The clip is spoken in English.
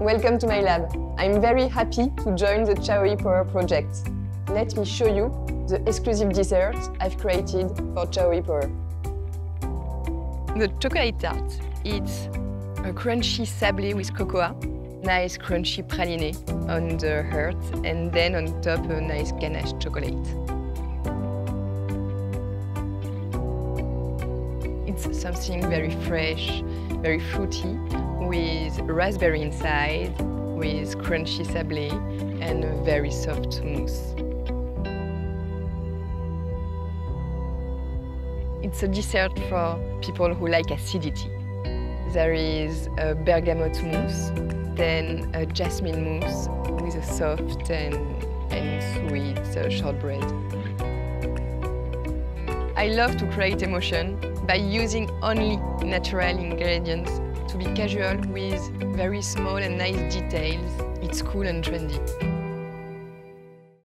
welcome to my lab. I'm very happy to join the Chaoyi Buer project. Let me show you the exclusive dessert I've created for Chaoyi Buer. The chocolate tart, it's a crunchy sablé with cocoa, nice crunchy praliné on the heart, and then on top a nice ganache chocolate. It's something very fresh, very fruity, raspberry inside, with crunchy sablé, and a very soft mousse. It's a dessert for people who like acidity. There is a bergamot mousse, then a jasmine mousse with a soft and, and sweet uh, shortbread. I love to create emotion by using only natural ingredients to be casual with very small and nice details. It's cool and trendy.